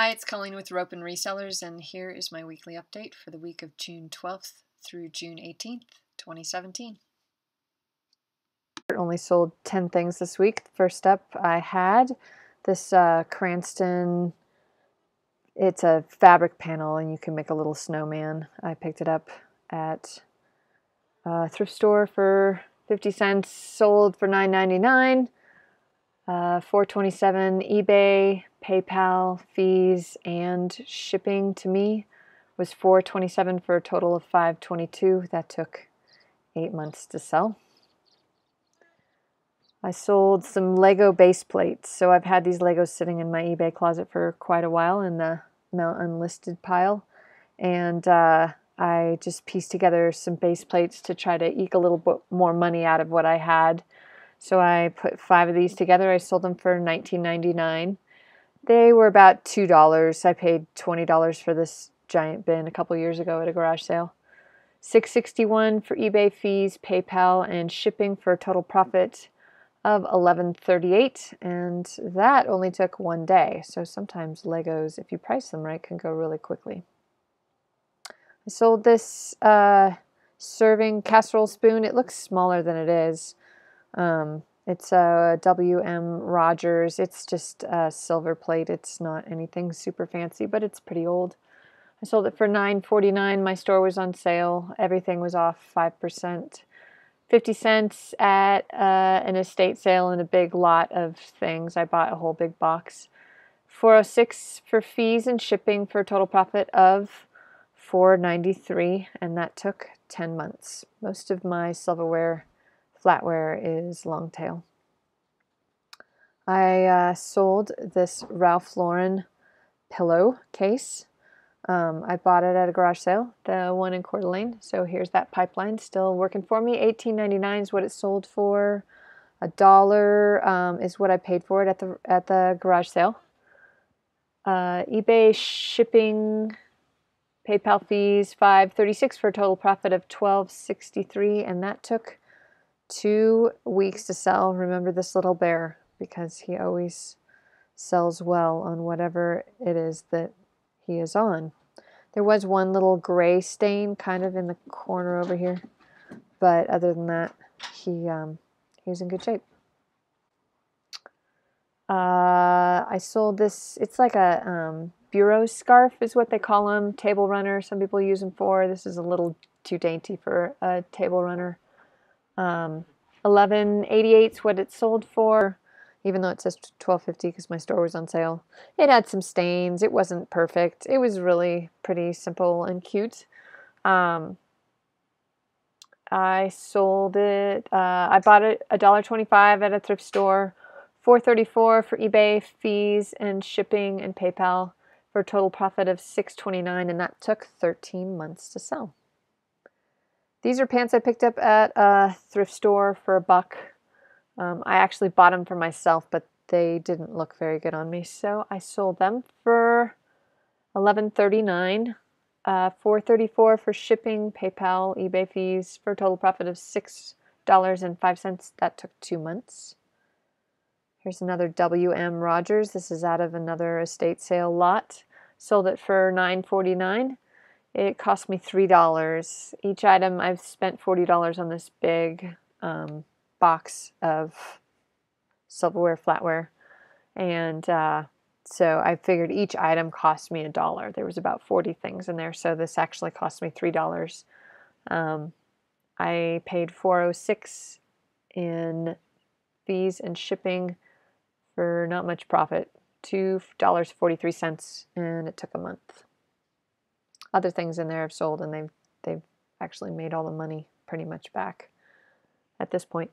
Hi, it's Colleen with Ropin' Resellers, and here is my weekly update for the week of June 12th through June 18th, 2017. Only sold 10 things this week. First up, I had this uh, Cranston, it's a fabric panel, and you can make a little snowman. I picked it up at a thrift store for 50 cents, sold for $9.99. Uh, 427 eBay, PayPal fees and shipping to me was 427 for a total of 522. That took 8 months to sell. I sold some Lego base plates. So I've had these Legos sitting in my eBay closet for quite a while in the Unlisted pile. And uh, I just pieced together some base plates to try to eke a little bit more money out of what I had. So I put five of these together. I sold them for $19.99. They were about $2. I paid $20 for this giant bin a couple years ago at a garage sale. 661 for eBay fees, PayPal, and shipping for a total profit of 1138 and that only took one day. So sometimes Legos, if you price them right, can go really quickly. I sold this uh, serving casserole spoon. It looks smaller than it is. Um, it's a W.M. Rogers. It's just a silver plate. It's not anything super fancy, but it's pretty old. I sold it for $9.49. My store was on sale. Everything was off 5%. 50 cents at uh, an estate sale and a big lot of things. I bought a whole big box. 406 for fees and shipping for a total profit of 493 and that took 10 months. Most of my silverware flatware is Longtail. I uh, sold this Ralph Lauren pillow case. Um, I bought it at a garage sale, the one in Coeur d'Alene. So here's that pipeline still working for me. $18.99 is what it sold for. A dollar um, is what I paid for it at the at the garage sale. Uh, eBay shipping, PayPal fees, 536 for a total profit of 1263, and that took two weeks to sell. Remember this little bear because he always sells well on whatever it is that he is on. There was one little gray stain kind of in the corner over here, but other than that, he um, in good shape. Uh, I sold this. It's like a um, bureau scarf, is what they call them. Table runner. Some people use them for. This is a little too dainty for a table runner. Um, 1188 is what it sold for, even though it says 1250 because my store was on sale. It had some stains. It wasn't perfect. It was really pretty simple and cute. Um, I sold it. Uh, I bought it a dollar twenty-five at a thrift store, four thirty-four for eBay fees and shipping and PayPal for a total profit of six twenty-nine, and that took thirteen months to sell. These are pants I picked up at a thrift store for a buck. Um, I actually bought them for myself, but they didn't look very good on me, so I sold them for eleven thirty-nine. Uh, four thirty-four for shipping, PayPal, eBay fees for a total profit of six dollars and five cents. That took two months. Here's another W.M. Rogers. This is out of another estate sale lot. Sold it for nine forty-nine. It cost me $3. Each item, I've spent $40 on this big um, box of silverware, flatware. And uh, so I figured each item cost me a dollar. There was about 40 things in there, so this actually cost me $3. Um, I paid 406 in fees and shipping for not much profit, $2.43, and it took a month other things in there have sold and they've they've actually made all the money pretty much back at this point.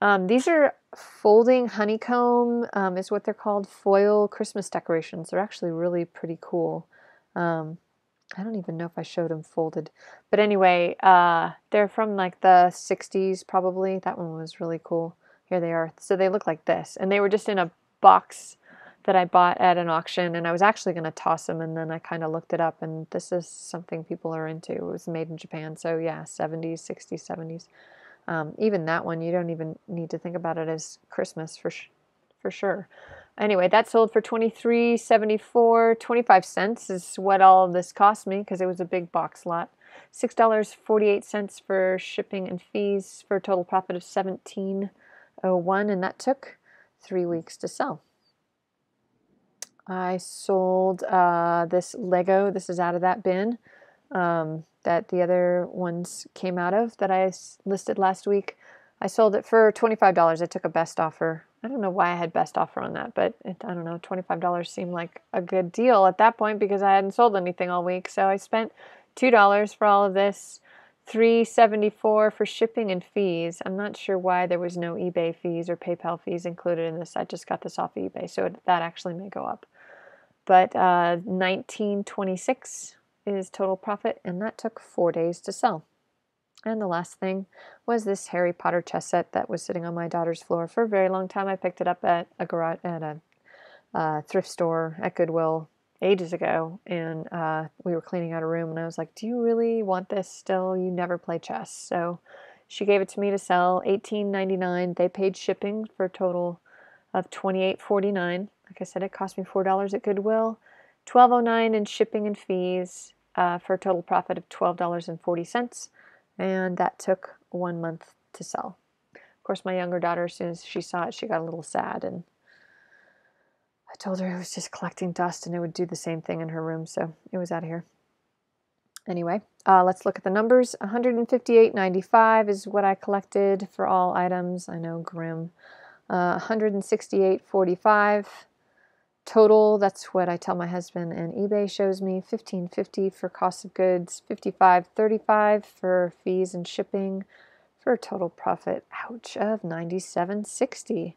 Um, these are folding honeycomb um, is what they're called foil Christmas decorations. They're actually really pretty cool. Um, I don't even know if I showed them folded, but anyway, uh, they're from like the 60s probably. That one was really cool. Here they are. So they look like this, and they were just in a box that I bought at an auction, and I was actually going to toss them, and then I kind of looked it up, and this is something people are into. It was made in Japan, so yeah, 70s, 60s, 70s. Um, even that one, you don't even need to think about it as Christmas for sh- for sure. Anyway, that sold for twenty three seventy four. Twenty five cents is what all of this cost me because it was a big box lot. Six dollars forty eight cents for shipping and fees for a total profit of seventeen oh one, and that took three weeks to sell. I sold uh, this Lego. This is out of that bin um, that the other ones came out of that I listed last week. I sold it for $25. I took a best offer. I don't know why I had best offer on that, but it, I don't know. $25 seemed like a good deal at that point because I hadn't sold anything all week. So I spent $2 for all of this. 374 for shipping and fees. I'm not sure why there was no eBay fees or PayPal fees included in this. I just got this off eBay, so that actually may go up. But uh, 1926 is total profit, and that took four days to sell. And the last thing was this Harry Potter chess set that was sitting on my daughter's floor for a very long time. I picked it up at a garage at a uh, thrift store at Goodwill ages ago, and uh, we were cleaning out a room, and I was like, "Do you really want this still? You never play chess." So she gave it to me to sell, eighteen ninety nine. They paid shipping for a total of twenty eight forty nine. Like I said, it cost me four dollars at Goodwill, twelve oh nine in shipping and fees uh, for a total profit of $12.40. And that took one month to sell. Of course, my younger daughter, as soon as she saw it, she got a little sad. And I told her it was just collecting dust and it would do the same thing in her room. So it was out of here. Anyway, uh, let's look at the numbers. 158.95 is what I collected for all items. I know grim. Uh, 168.45 total that's what i tell my husband and ebay shows me 1550 for cost of goods 5535 for fees and shipping for a total profit ouch of 9760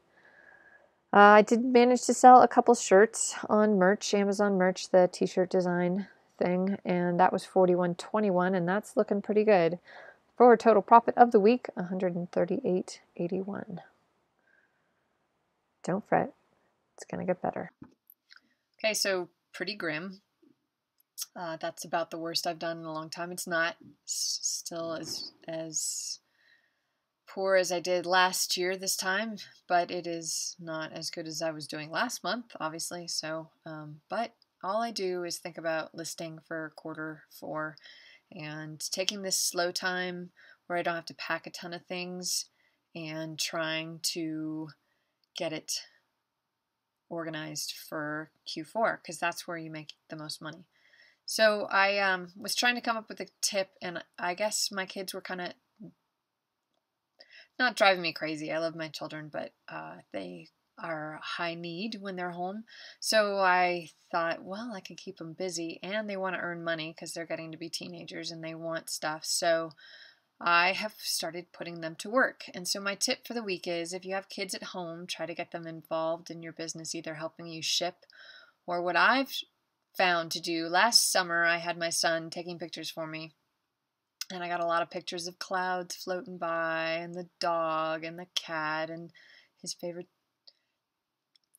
uh, i did manage to sell a couple shirts on merch amazon merch the t-shirt design thing and that was 4121 and that's looking pretty good. For a total profit of the week 138.81 don't fret it's going to get better Okay, so pretty grim. Uh, that's about the worst I've done in a long time. It's not s- still as as poor as I did last year this time, but it is not as good as I was doing last month, obviously. So, um, but all I do is think about listing for quarter four and taking this slow time where I don't have to pack a ton of things and trying to get it organized for Q4 because that's where you make the most money. So I um, was trying to come up with a tip, and I guess my kids were kind of not driving me crazy. I love my children, but uh, they are high need when they're home. So I thought, well, I can keep them busy, and they want to earn money because they're getting to be teenagers and they want stuff. So I have started putting them to work. And so, my tip for the week is if you have kids at home, try to get them involved in your business, either helping you ship or what I've found to do. Last summer, I had my son taking pictures for me. And I got a lot of pictures of clouds floating by, and the dog, and the cat, and his favorite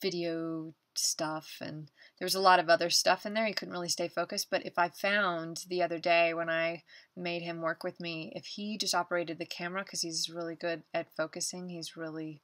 video stuff and there was a lot of other stuff in there he couldn't really stay focused but if i found the other day when i made him work with me if he just operated the camera because he's really good at focusing he's really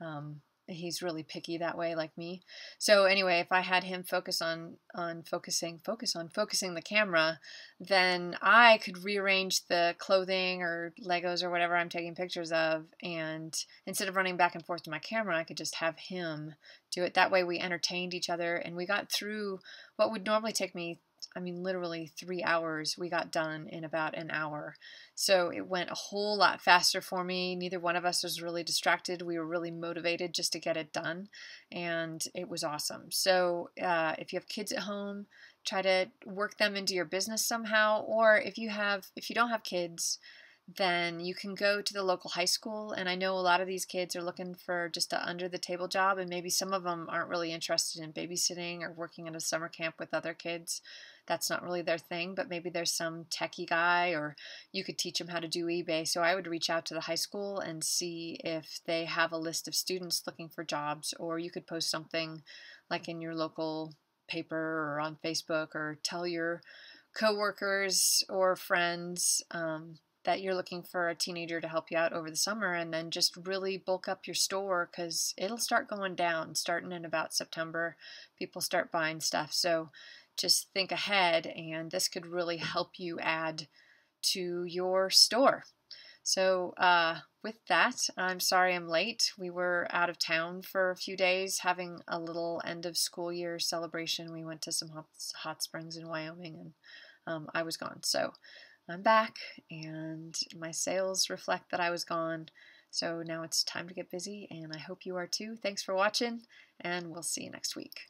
um, he's really picky that way like me. So anyway if i had him focus on on focusing focus on focusing the camera then i could rearrange the clothing or legos or whatever i'm taking pictures of and instead of running back and forth to my camera i could just have him do it. That way we entertained each other and we got through what would normally take me I mean, literally three hours we got done in about an hour. So it went a whole lot faster for me. Neither one of us was really distracted. We were really motivated just to get it done, and it was awesome. So uh, if you have kids at home, try to work them into your business somehow. Or if you have, if you don't have kids, then you can go to the local high school. And I know a lot of these kids are looking for just a under the table job, and maybe some of them aren't really interested in babysitting or working at a summer camp with other kids. That's not really their thing, but maybe there's some techie guy, or you could teach them how to do eBay. So I would reach out to the high school and see if they have a list of students looking for jobs, or you could post something like in your local paper or on Facebook, or tell your coworkers or friends. Um, that you're looking for a teenager to help you out over the summer and then just really bulk up your store because it'll start going down starting in about September. People start buying stuff. So just think ahead, and this could really help you add to your store. So, uh, with that, I'm sorry I'm late. We were out of town for a few days having a little end of school year celebration. We went to some hot, hot springs in Wyoming and um, I was gone. So, I'm back and my sales reflect that I was gone. So now it's time to get busy, and I hope you are too. Thanks for watching, and we'll see you next week.